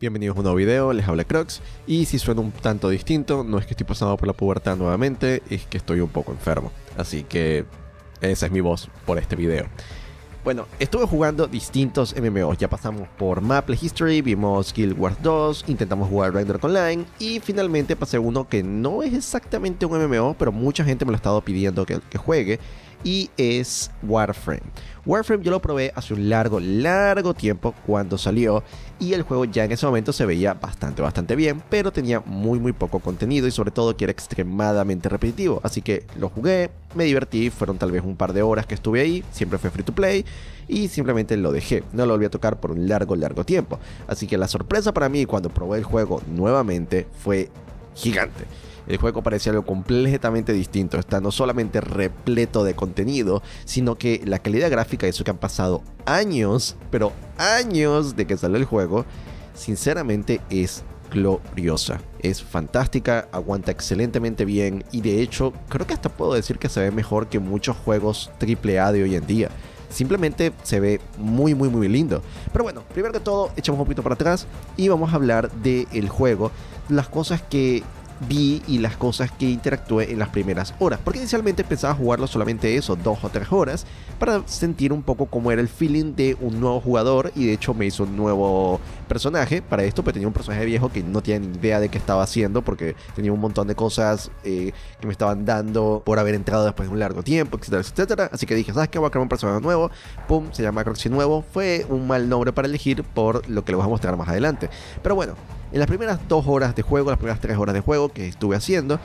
Bienvenidos a un nuevo video, les habla Crocs y si suena un tanto distinto, no es que estoy pasando por la pubertad nuevamente, es que estoy un poco enfermo. Así que esa es mi voz por este video. Bueno, estuve jugando distintos MMOs, ya pasamos por Maple History, vimos Guild Wars 2, intentamos jugar Ragnarok Online y finalmente pasé uno que no es exactamente un MMO, pero mucha gente me lo ha estado pidiendo que, que juegue y es Warframe. Warframe yo lo probé hace un largo, largo tiempo cuando salió y el juego ya en ese momento se veía bastante, bastante bien, pero tenía muy, muy poco contenido y sobre todo que era extremadamente repetitivo. Así que lo jugué, me divertí, fueron tal vez un par de horas que estuve ahí, siempre fue free to play y simplemente lo dejé. No lo volví a tocar por un largo, largo tiempo. Así que la sorpresa para mí cuando probé el juego nuevamente fue gigante. El juego parece algo completamente distinto. Está no solamente repleto de contenido, sino que la calidad gráfica, eso que han pasado años, pero años de que salió el juego, sinceramente es gloriosa. Es fantástica, aguanta excelentemente bien y de hecho creo que hasta puedo decir que se ve mejor que muchos juegos AAA de hoy en día. Simplemente se ve muy muy muy lindo. Pero bueno, primero que todo echamos un poquito para atrás y vamos a hablar del juego, las cosas que vi y las cosas que interactué en las primeras horas. Porque inicialmente pensaba jugarlo solamente eso, dos o tres horas, para sentir un poco cómo era el feeling de un nuevo jugador. Y de hecho me hizo un nuevo personaje para esto, pero tenía un personaje viejo que no tenía ni idea de qué estaba haciendo, porque tenía un montón de cosas eh, que me estaban dando por haber entrado después de un largo tiempo, etcétera, etcétera. Así que dije, ¿sabes qué? Voy a crear un personaje nuevo. Pum, se llama Croxy Nuevo. Fue un mal nombre para elegir por lo que les voy a mostrar más adelante. Pero bueno, en las primeras dos horas de juego, las primeras tres horas de juego que estuve haciendo,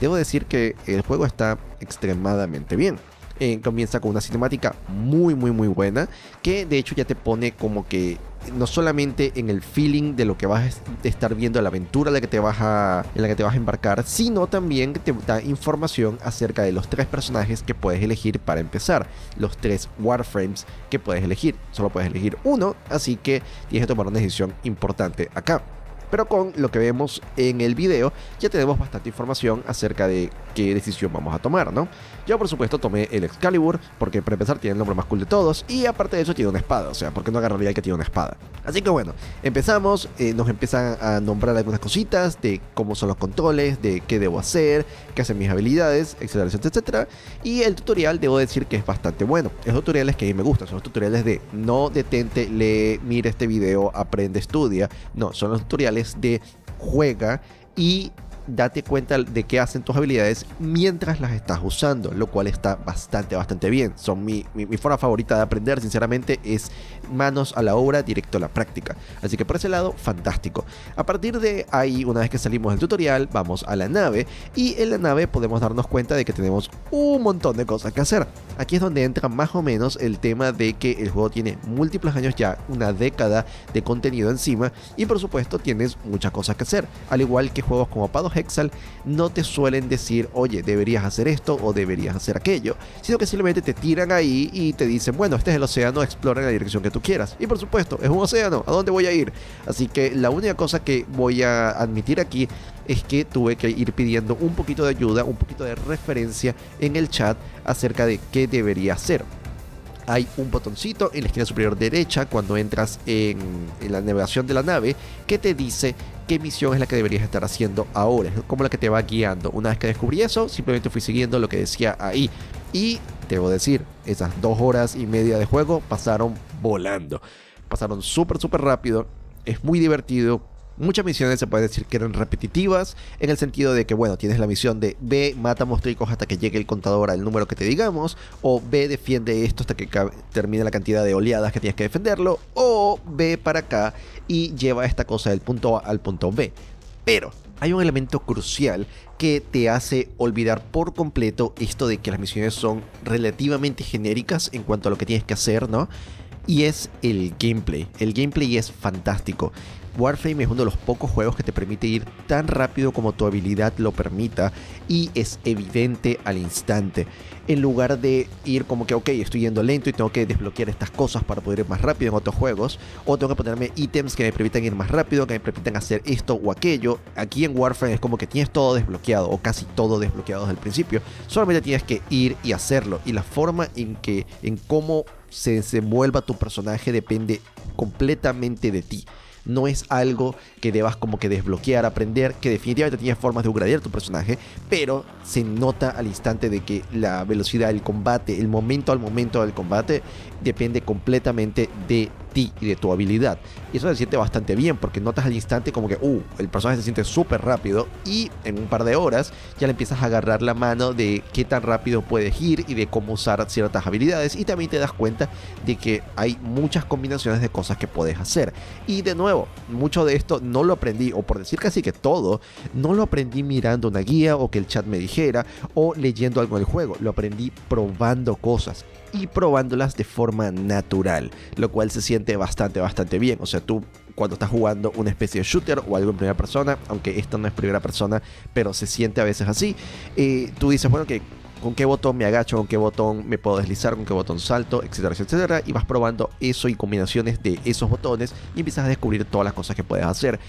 debo decir que el juego está extremadamente bien. Eh, comienza con una cinemática muy muy muy buena que de hecho ya te pone como que no solamente en el feeling de lo que vas a estar viendo, la aventura en la que te vas a, en la que te vas a embarcar, sino también te da información acerca de los tres personajes que puedes elegir para empezar, los tres Warframes que puedes elegir. Solo puedes elegir uno, así que tienes que tomar una decisión importante acá. Pero con lo que vemos en el video ya tenemos bastante información acerca de qué decisión vamos a tomar, ¿no? Yo por supuesto tomé el Excalibur porque para empezar tiene el nombre más cool de todos y aparte de eso tiene una espada, o sea, ¿por qué no agarraría el que tiene una espada? Así que bueno, empezamos, eh, nos empiezan a nombrar algunas cositas de cómo son los controles, de qué debo hacer, qué hacen mis habilidades, etcétera, etcétera, etcétera. Y el tutorial debo decir que es bastante bueno. Es tutoriales que a mí me gustan, son los tutoriales de no detente, lee, mira este video, aprende, estudia. No, son los tutoriales de juega y date cuenta de qué hacen tus habilidades mientras las estás usando, lo cual está bastante, bastante bien. Son mi, mi, forma favorita de aprender, sinceramente, es manos a la obra, directo a la práctica. Así que por ese lado, fantástico. A partir de ahí, una vez que salimos del tutorial, vamos a la nave y en la nave podemos darnos cuenta de que tenemos un montón de cosas que hacer. Aquí es donde entra más o menos el tema de que el juego tiene múltiples años ya, una década de contenido encima y por supuesto tienes muchas cosas que hacer. Al igual que juegos como Pado Hexal no te suelen decir, oye, deberías hacer esto o deberías hacer aquello, sino que simplemente te tiran ahí y te dicen, bueno, este es el océano, explora en la dirección que tú quieras. Y por supuesto, es un océano, ¿a dónde voy a ir? Así que la única cosa que voy a admitir aquí es que tuve que ir pidiendo un poquito de ayuda, un poquito de referencia en el chat acerca de qué debería hacer hay un botoncito en la esquina superior derecha cuando entras en, la navegación de la nave que te dice qué misión es la que deberías estar haciendo ahora. Como la que te va guiando. Una vez que descubrí eso, simplemente fui siguiendo lo que decía ahí. Y debo decir, esas dos horas y media de juego pasaron volando. Pasaron súper, súper rápido. Es muy divertido Muchas misiones se puede decir que eran repetitivas, en el sentido de que, bueno, tienes la misión de B, mata mostricos hasta que llegue el contador al número que te digamos, o B, defiende esto hasta que termine la cantidad de oleadas que tienes que defenderlo, o B para acá y lleva esta cosa del punto A al punto B. Pero hay un elemento crucial que te hace olvidar por completo esto de que las misiones son relativamente genéricas en cuanto a lo que tienes que hacer, ¿no? Y es el gameplay. El gameplay es fantástico. Warframe es uno de los pocos juegos que te permite ir tan rápido como tu habilidad lo permita y es evidente al instante. En lugar de ir como que, ok, estoy yendo lento y tengo que desbloquear estas cosas para poder ir más rápido en otros juegos, o tengo que ponerme ítems que me permitan ir más rápido, que me permitan hacer esto o aquello. Aquí en Warframe es como que tienes todo desbloqueado o casi todo desbloqueado desde el principio. Solamente tienes que ir y hacerlo. Y la forma en que, en cómo se desenvuelva tu personaje depende completamente de ti. No es algo que debas como que desbloquear, aprender, que definitivamente tienes formas de upgradear tu personaje, pero se nota al instante de que la velocidad del combate, el momento al momento del combate, depende completamente de ti y de tu habilidad. Y eso se siente bastante bien porque notas al instante como que, uh, el personaje se siente súper rápido y en un par de horas ya le empiezas a agarrar la mano de qué tan rápido puedes ir y de cómo usar ciertas habilidades y también te das cuenta de que hay muchas combinaciones de cosas que puedes hacer. Y de nuevo, mucho de esto no lo aprendí, o por decir casi que todo, no lo aprendí mirando una guía o que el chat me dijera o leyendo algo del juego, lo aprendí probando cosas y probándolas de forma natural, lo cual se siente bastante, bastante bien. O sea, tú cuando estás jugando una especie de shooter o algo en primera persona, aunque esto no es primera persona, pero se siente a veces así, eh, tú dices, bueno, que con qué botón me agacho, con qué botón me puedo deslizar, con qué botón salto, etcétera, etcétera, y vas probando eso y combinaciones de esos botones y empiezas a descubrir todas las cosas que puedes hacer,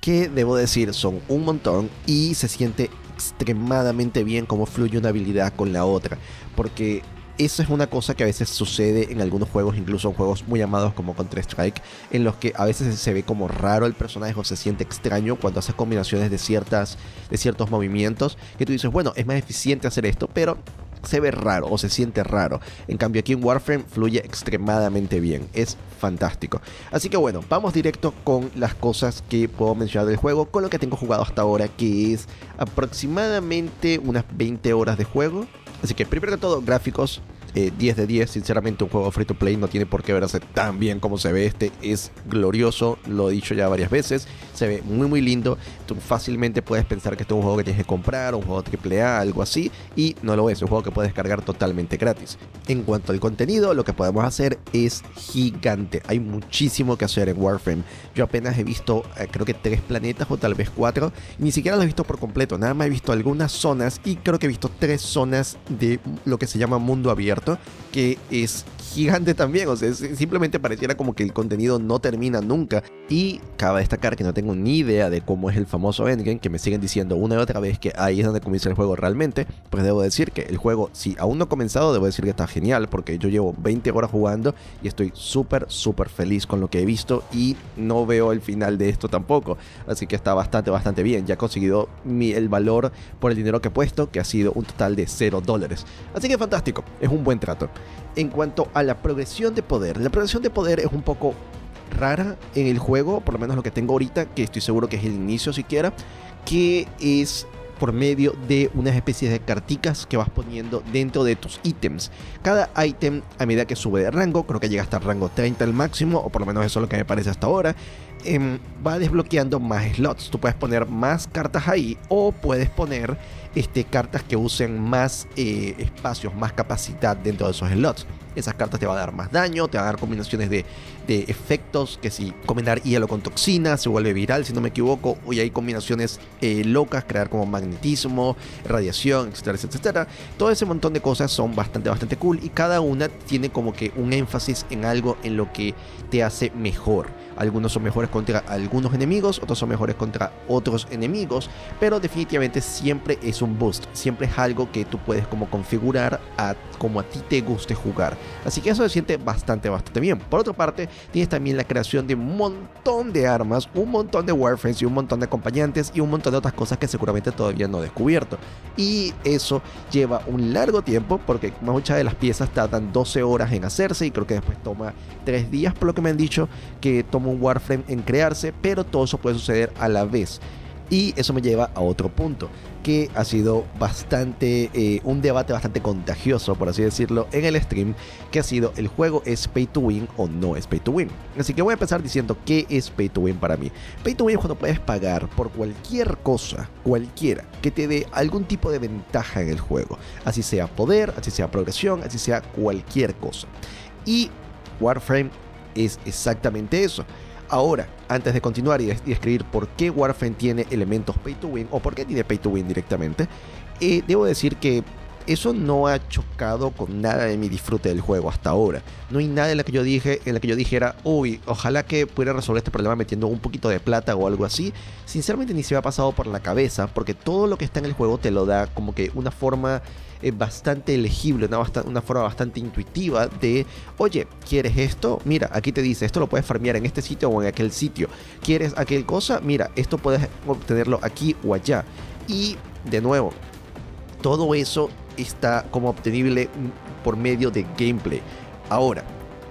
que debo decir son un montón y se siente extremadamente bien cómo fluye una habilidad con la otra, porque eso es una cosa que a veces sucede en algunos juegos, incluso en juegos muy amados como Counter-Strike, en los que a veces se ve como raro el personaje o se siente extraño cuando haces combinaciones de, ciertas, de ciertos movimientos, que tú dices, bueno, es más eficiente hacer esto, pero se ve raro o se siente raro. En cambio aquí en Warframe fluye extremadamente bien, es fantástico. Así que bueno, vamos directo con las cosas que puedo mencionar del juego, con lo que tengo jugado hasta ahora, que es aproximadamente unas 20 horas de juego. Así que primero que todo, gráficos 10 eh, de 10. Sinceramente, un juego free to play no tiene por qué verse tan bien como se ve este. Es glorioso, lo he dicho ya varias veces. Se ve muy, muy lindo. Tú fácilmente puedes pensar que este es un juego que tienes que comprar, un juego AAA, algo así. Y no lo es, es un juego que puedes cargar totalmente gratis. En cuanto al contenido, lo que podemos hacer es gigante. Hay muchísimo que hacer en Warframe. Yo apenas he visto, eh, creo que tres planetas o tal vez cuatro. Ni siquiera los he visto por completo. Nada más he visto algunas zonas y creo que he visto tres zonas de lo que se llama mundo abierto que es gigante también, o sea, simplemente pareciera como que el contenido no termina nunca. Y cabe destacar que no tengo ni idea de cómo es el famoso endgame, que me siguen diciendo una y otra vez que ahí es donde comienza el juego realmente, pues debo decir que el juego, si aún no ha comenzado, debo decir que está genial, porque yo llevo 20 horas jugando y estoy súper, súper feliz con lo que he visto y no veo el final de esto tampoco, así que está bastante, bastante bien, ya he conseguido mi, el valor por el dinero que he puesto, que ha sido un total de 0 dólares, así que fantástico, es un buen trato. En cuanto a la progresión de poder, la progresión de poder es un poco rara en el juego, por lo menos lo que tengo ahorita, que estoy seguro que es el inicio siquiera, que es por medio de unas especies de carticas que vas poniendo dentro de tus ítems. Cada ítem a medida que sube de rango, creo que llega hasta el rango 30 el máximo, o por lo menos eso es lo que me parece hasta ahora, em, va desbloqueando más slots. Tú puedes poner más cartas ahí o puedes poner este, cartas que usen más eh, espacios, más capacidad dentro de esos slots. Esas cartas te van a dar más daño, te van a dar combinaciones de, efectos, que si combinar hielo con toxina se vuelve viral, si no me equivoco, hoy hay combinaciones eh, locas, crear como magnetismo, radiación, etcétera, etcétera. Todo ese montón de cosas son bastante, bastante cool y cada una tiene como que un énfasis en algo en lo que te hace mejor. Algunos son mejores contra algunos enemigos, otros son mejores contra otros enemigos, pero definitivamente siempre es un boost, siempre es algo que tú puedes como configurar a como a ti te guste jugar. Así que eso se siente bastante, bastante bien. Por otra parte, tienes también la creación de un montón de armas, un montón de warframes y un montón de acompañantes y un montón de otras cosas que seguramente todavía no he descubierto. Y eso lleva un largo tiempo porque muchas de las piezas tardan 12 horas en hacerse y creo que después toma 3 días por lo que me han dicho que Warframe en crearse, pero todo eso puede suceder a la vez. Y eso me lleva a otro punto, que ha sido bastante, eh, un debate bastante contagioso, por así decirlo, en el stream, que ha sido el juego es pay to win o no es pay to win. Así que voy a empezar diciendo qué es pay to win para mí. Pay to win es cuando puedes pagar por cualquier cosa, cualquiera, que te dé algún tipo de ventaja en el juego. Así sea poder, así sea progresión, así sea cualquier cosa. Y Warframe es exactamente eso. Ahora, antes de continuar y, describir por qué Warframe tiene elementos pay to win o por qué tiene pay to win directamente, eh, debo decir que eso no ha chocado con nada de mi disfrute del juego hasta ahora. No hay nada en la que yo dije, en la que yo dijera, uy, ojalá que pudiera resolver este problema metiendo un poquito de plata o algo así. Sinceramente ni se me ha pasado por la cabeza, porque todo lo que está en el juego te lo da como que una forma eh, bastante elegible, una, una, forma bastante intuitiva de, oye, ¿quieres esto? Mira, aquí te dice, esto lo puedes farmear en este sitio o en aquel sitio. ¿Quieres aquel cosa? Mira, esto puedes obtenerlo aquí o allá. Y de nuevo, todo eso está como obtenible por medio de gameplay. Ahora,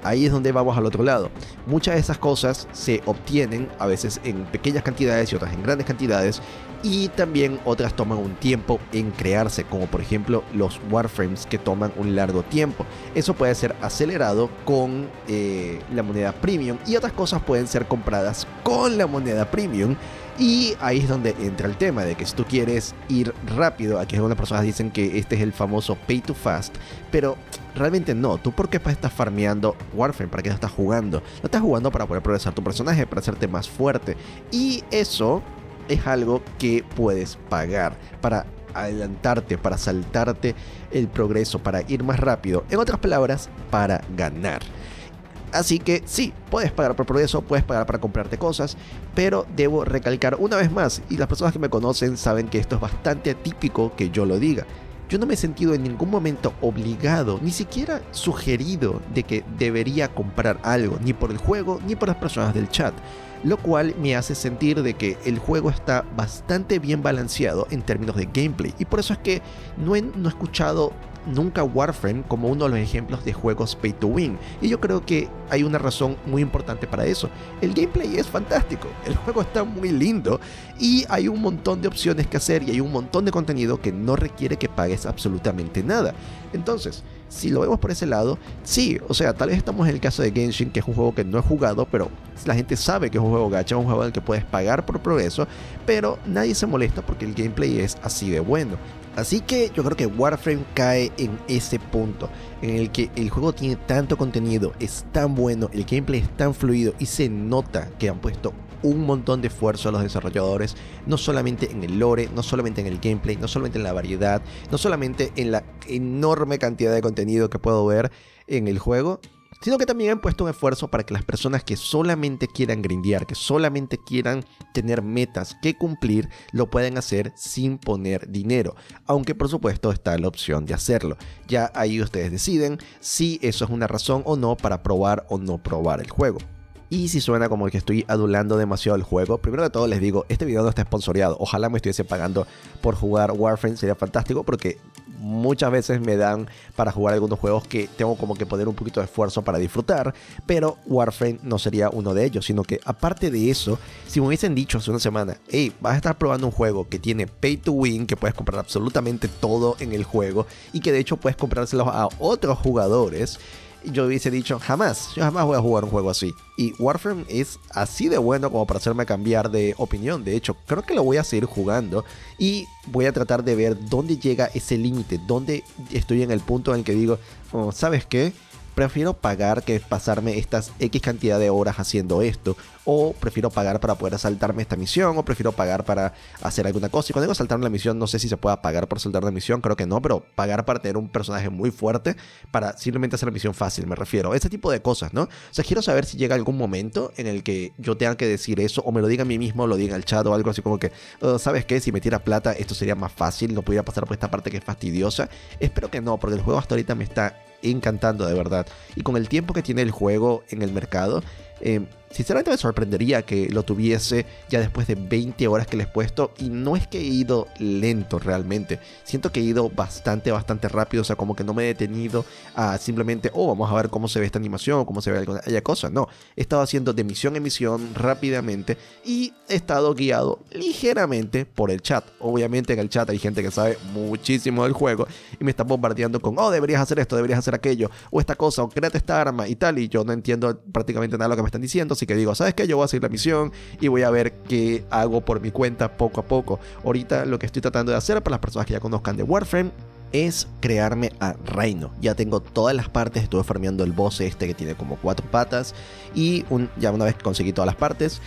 ahí es donde vamos al otro lado. Muchas de esas cosas se obtienen a veces en pequeñas cantidades y otras en grandes cantidades y también otras toman un tiempo en crearse, como por ejemplo los Warframes que toman un largo tiempo. Eso puede ser acelerado con eh, la moneda premium y otras cosas pueden ser compradas con la moneda premium y ahí es donde entra el tema de que si tú quieres ir rápido, aquí algunas personas dicen que este es el famoso pay to fast, pero realmente no. ¿Tú por qué estás farmeando Warframe? ¿Para qué estás jugando? No estás jugando para poder progresar tu personaje, para hacerte más fuerte. Y eso es algo que puedes pagar para adelantarte, para saltarte el progreso, para ir más rápido. En otras palabras, para ganar. Así que sí, puedes pagar por progreso, puedes pagar para comprarte cosas, pero debo recalcar una vez más, y las personas que me conocen saben que esto es bastante atípico que yo lo diga. Yo no me he sentido en ningún momento obligado, ni siquiera sugerido de que debería comprar algo, ni por el juego, ni por las personas del chat lo cual me hace sentir de que el juego está bastante bien balanceado en términos de gameplay y por eso es que no he, no he escuchado nunca Warframe como uno de los ejemplos de juegos pay to win. Y yo creo que hay una razón muy importante para eso. El gameplay es fantástico, el juego está muy lindo y hay un montón de opciones que hacer y hay un montón de contenido que no requiere que pagues absolutamente nada. Entonces, si lo vemos por ese lado, sí, o sea, tal vez estamos en el caso de Genshin, que es un juego que no he jugado, pero la gente sabe que es un juego gacha, un juego en el que puedes pagar por progreso, pero nadie se molesta porque el gameplay es así de bueno. Así que yo creo que Warframe cae en ese punto, en el que el juego tiene tanto contenido, es tan bueno, el gameplay es tan fluido y se nota que han puesto un montón de esfuerzo a los desarrolladores, no solamente en el lore, no solamente en el gameplay, no solamente en la variedad, no solamente en la enorme cantidad de contenido que puedo ver en el juego, sino que también han puesto un esfuerzo para que las personas que solamente quieran grindear, que solamente quieran tener metas que cumplir, lo puedan hacer sin poner dinero. Aunque por supuesto está la opción de hacerlo. Ya ahí ustedes deciden si eso es una razón o no para probar o no probar el juego. Y si suena como que estoy adulando demasiado el juego, primero de todo les digo, este video no está sponsoreado. Ojalá me estuviese pagando por jugar Warframe, sería fantástico porque muchas veces me dan para jugar algunos juegos que tengo como que poner un poquito de esfuerzo para disfrutar, pero Warframe no sería uno de ellos, sino que aparte de eso, si me hubiesen dicho hace una semana, hey, vas a estar probando un juego que tiene pay to win, que puedes comprar absolutamente todo en el juego y que de hecho puedes comprárselos a otros jugadores, yo hubiese dicho, jamás, yo jamás voy a jugar un juego así. Y Warframe es así de bueno como para hacerme cambiar de opinión. De hecho, creo que lo voy a seguir jugando y voy a tratar de ver dónde llega ese límite, dónde estoy en el punto en el que digo, oh, ¿sabes qué? Prefiero pagar que pasarme estas X cantidad de horas haciendo esto. O prefiero pagar para poder saltarme esta misión. O prefiero pagar para hacer alguna cosa. Y cuando digo saltarme la misión, no sé si se pueda pagar por saltar la misión. Creo que no. Pero pagar para tener un personaje muy fuerte. Para simplemente hacer la misión fácil, me refiero. Ese tipo de cosas, ¿no? O sea, quiero saber si llega algún momento en el que yo tenga que decir eso. O me lo diga a mí mismo. O lo diga al chat o algo así como que. Oh, ¿Sabes qué? Si me tira plata, esto sería más fácil. No pudiera pasar por esta parte que es fastidiosa. Espero que no. Porque el juego hasta ahorita me está encantando de verdad. Y con el tiempo que tiene el juego en el mercado, eh, Sinceramente me sorprendería que lo tuviese ya después de 20 horas que le he puesto y no es que he ido lento realmente. Siento que he ido bastante, bastante rápido, o sea, como que no me he detenido a simplemente, oh, vamos a ver cómo se ve esta animación o cómo se ve alguna cosa. No, he estado haciendo de misión en misión rápidamente y he estado guiado ligeramente por el chat. Obviamente en el chat hay gente que sabe muchísimo del juego y me está bombardeando con, oh, deberías hacer esto, deberías hacer aquello, o esta cosa, o créate esta arma y tal, y yo no entiendo prácticamente nada de lo que me están diciendo Así que digo, ¿sabes qué? Yo voy a hacer la misión y voy a ver qué hago por mi cuenta poco a poco. Ahorita lo que estoy tratando de hacer para las personas que ya conozcan de Warframe es crearme a Reino. Ya tengo todas las partes, estuve farmeando el boss este que tiene como cuatro patas y ya una vez que conseguí todas las partes,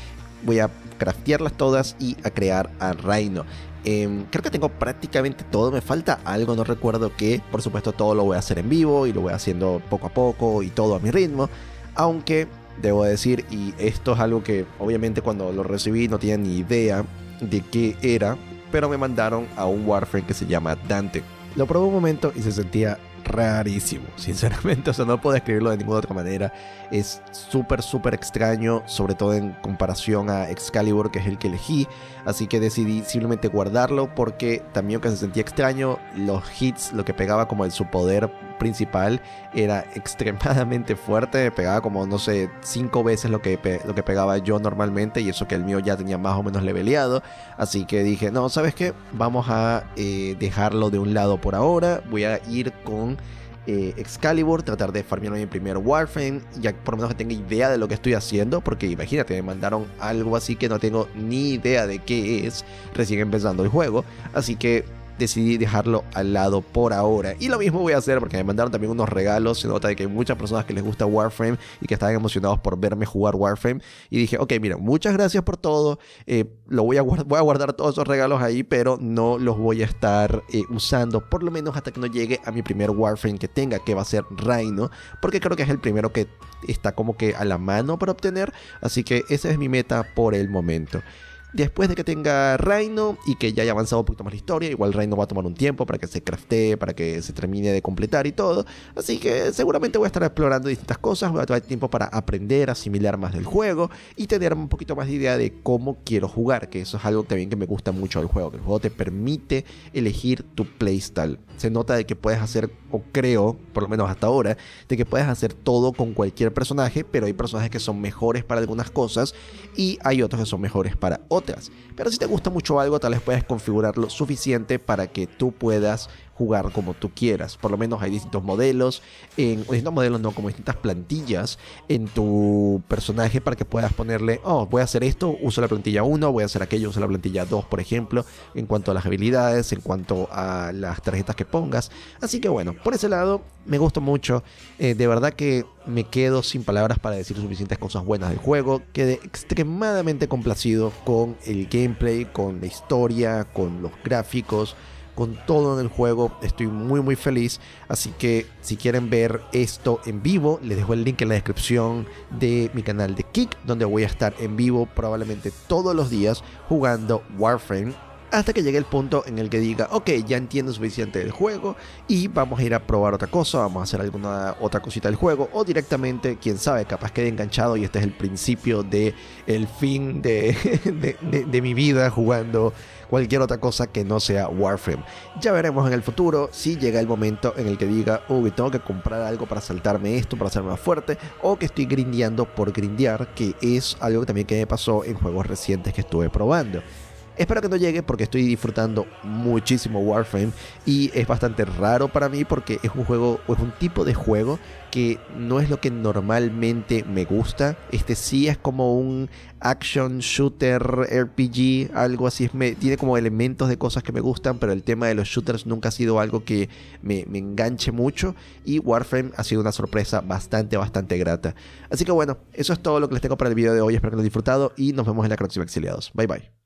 voy a craftearlas todas y a crear a Reino. Em, creo que tengo prácticamente todo, me falta algo, no recuerdo qué. Por supuesto todo lo voy a hacer en vivo y lo voy haciendo poco a poco y todo a mi ritmo. Aunque debo decir, y esto es algo que obviamente cuando lo recibí no tenía ni idea de qué era, pero me mandaron a un Warframe que se llama Dante. Lo probé un momento y se sentía rarísimo, sinceramente, o sea, no puedo describirlo de ninguna otra manera. Es súper, súper extraño, sobre todo en comparación a Excalibur, que es el que elegí. Así que decidí simplemente guardarlo porque también que se sentía extraño, los hits, lo que pegaba como el, su poder principal era extremadamente fuerte, pegaba como, no sé, cinco veces lo que, lo que pegaba yo normalmente y eso que el mío ya tenía más o menos leveleado. Así que dije, no, ¿sabes qué? Vamos a eh, dejarlo de un lado por ahora, voy a ir con eh, Excalibur, tratar de farmear mi primer Warframe, ya por lo menos que tenga idea de lo que estoy haciendo, porque imagínate, me mandaron algo así que no tengo ni idea de qué es, recién empezando el juego, así que decidí dejarlo al lado por ahora. Y lo mismo voy a hacer porque me mandaron también unos regalos. Se nota de que hay muchas personas que les gusta Warframe y que estaban emocionados por verme jugar Warframe. Y dije, ok, mira, muchas gracias por todo. Eh, lo voy a, voy a guardar todos esos regalos ahí, pero no los voy a estar eh, usando por lo menos hasta que no llegue a mi primer Warframe que tenga, que va a ser Rhino. Porque creo que es el primero que está como que a la mano para obtener. Así que esa es mi meta por el momento. Después de que tenga Reino y que ya haya avanzado un poquito más la historia, igual Reino va a tomar un tiempo para que se craftee, para que se termine de completar y todo. Así que seguramente voy a estar explorando distintas cosas, voy a tomar tiempo para aprender, asimilar más del juego y tener un poquito más de idea de cómo quiero jugar, que eso es algo también que me gusta mucho del juego, que el juego te permite elegir tu playstyle. Se nota de que puedes hacer, o creo, por lo menos hasta ahora, de que puedes hacer todo con cualquier personaje, pero hay personajes que son mejores para algunas cosas y hay otros que son mejores para otras pero si te gusta mucho algo, tal vez puedes configurarlo suficiente para que tú puedas jugar como tú quieras. Por lo menos hay distintos modelos, en, distintos modelos no, como distintas plantillas en tu personaje para que puedas ponerle, oh, voy a hacer esto, uso la plantilla 1, voy a hacer aquello, uso la plantilla 2, por ejemplo, en cuanto a las habilidades, en cuanto a las tarjetas que pongas. Así que bueno, por ese lado me gustó mucho. Eh, de verdad que me quedo sin palabras para decir suficientes cosas buenas del juego. Quedé extremadamente complacido con el gameplay, con la historia, con los gráficos con todo en el juego. Estoy muy muy feliz. Así que si quieren ver esto en vivo, les dejo el link en la descripción de mi canal de Kick, donde voy a estar en vivo probablemente todos los días jugando Warframe hasta que llegue el punto en el que diga, ok, ya entiendo suficiente del juego y vamos a ir a probar otra cosa, vamos a hacer alguna otra cosita del juego o directamente, quién sabe, capaz quede enganchado y este es el principio de fin de, de, mi vida jugando cualquier otra cosa que no sea Warframe. Ya veremos en el futuro si llega el momento en el que diga, uy, tengo que comprar algo para saltarme esto, para hacerme más fuerte, o que estoy grindeando por grindear, que es algo también que me pasó en juegos recientes que estuve probando. Espero que no llegue porque estoy disfrutando muchísimo Warframe y es bastante raro para mí porque es un juego o es un tipo de juego que no es lo que normalmente me gusta. Este sí es como un action shooter RPG, algo así. tiene como elementos de cosas que me gustan, pero el tema de los shooters nunca ha sido algo que me, me enganche mucho y Warframe ha sido una sorpresa bastante, bastante grata. Así que bueno, eso es todo lo que les tengo para el video de hoy. Espero que lo hayan disfrutado y nos vemos en la próxima Exiliados. Bye bye.